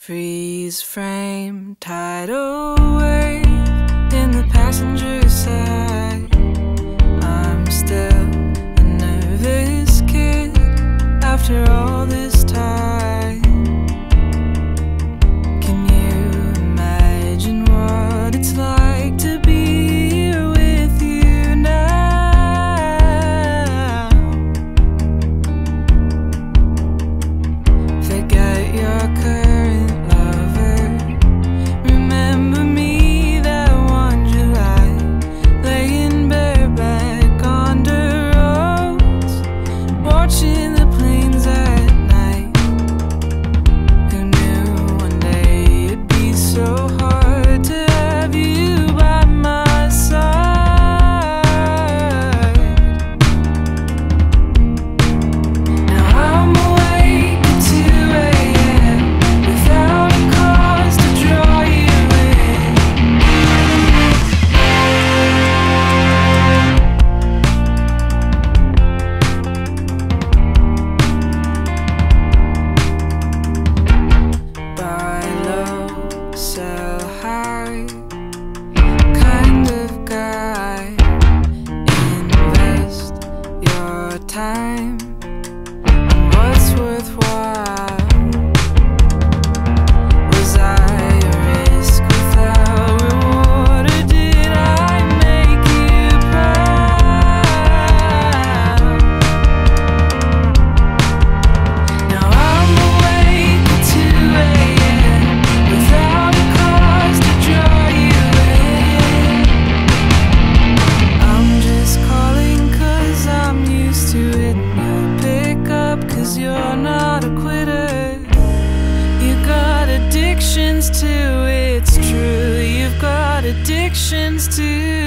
Freeze frame, tidal wave in the passenger. Cause you're not a quitter. You got addictions to it's true. You've got addictions to